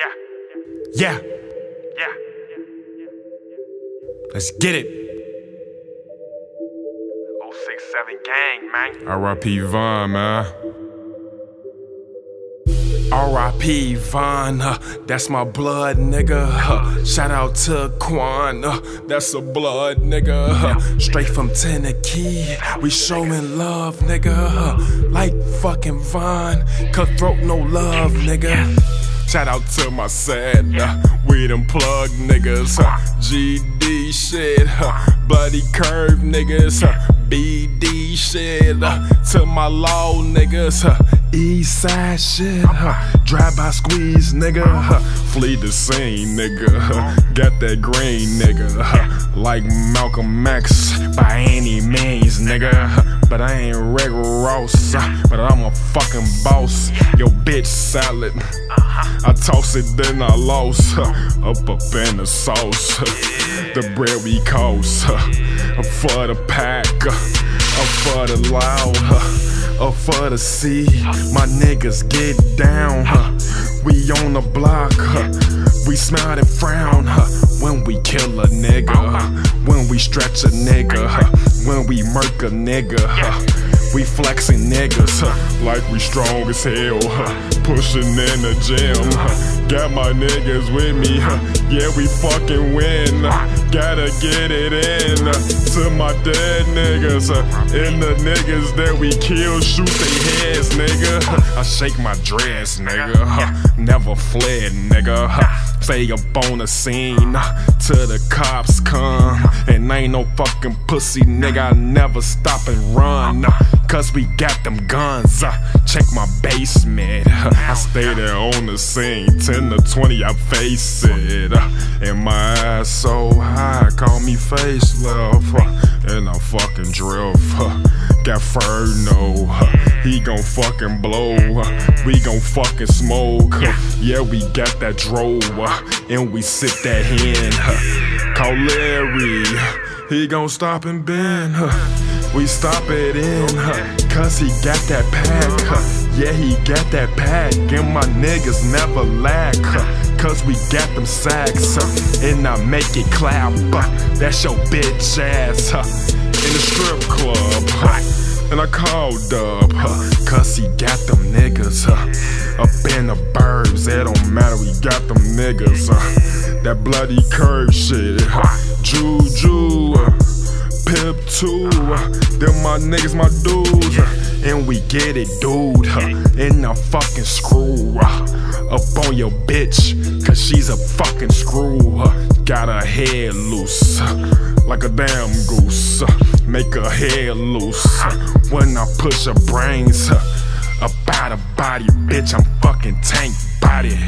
Yeah. Yeah. Yeah. Let's get it. 067 gang, man. R.I.P. Von, man. R.I.P. Von, uh, that's my blood, nigga. Uh, shout out to Quan, uh, that's a blood, nigga. Straight from Tennessee, we showing love, nigga. Like fucking Von, cutthroat, no love, nigga. Shout out to my set, uh, we them plug niggas, uh, GD shit, uh, bloody curve niggas, uh, BD shit, uh, to my law niggas, uh, east side shit, uh, drive by squeeze nigga, uh, flee the scene nigga, uh, got that green nigga, uh, like Malcolm X by any means nigga, uh, but I ain't Rick Ross, uh, but I'm a fucking boss, yo bitch salad. I toss it, then I lost. Up up in the sauce. The bread we coast. For the pack. for the loud. Up for the sea. My niggas get down. We on the block. We smile and frown. When we kill a nigga. When we stretch a nigga. When we murk a nigga. We flexing niggas, huh, like we strong as hell, huh, pushing in the gym. Huh, got my niggas with me, huh, yeah, we fucking win. huh, gotta get it in to my dead niggas, huh, and the niggas that we kill, shoot they heads, nigga. I shake my dress, nigga, never fled, nigga. huh, Stay up on the scene uh, till the cops come. And ain't no fucking pussy, nigga. I never stop and run. uh, Cause we got them guns. uh, Check my basement. uh, I stay there on the scene. 10 to 20, I face it. uh, And my ass so high, call me facelift. uh, And I fucking drift. uh, Got Ferno, uh, he gon' fucking blow. uh, We gon' fucking smoke. Yeah, we got that uh, And we sip that hen. Call Larry, he gon' stop and bend. We stop it in, cause he got that pack. Yeah, he got that pack. And my niggas never lack. Cause we got them sacks. uh, And I make it clap. uh, That's your bitch ass. uh, in the strip club. Huh? And I called up, huh? cause he got them niggas huh? up in the burbs. It don't matter, we got them niggas. Huh? That bloody curve shit. Huh? Juju, uh, Pip 2, uh, them my niggas, my dudes. uh, And we get it, dude. huh? In a fucking screw. uh, Up on your bitch, cause she's a fucking screw. Got her head loose, like a damn goose. Make her head loose when I push her brains up out of body, bitch. I'm fucking tank body.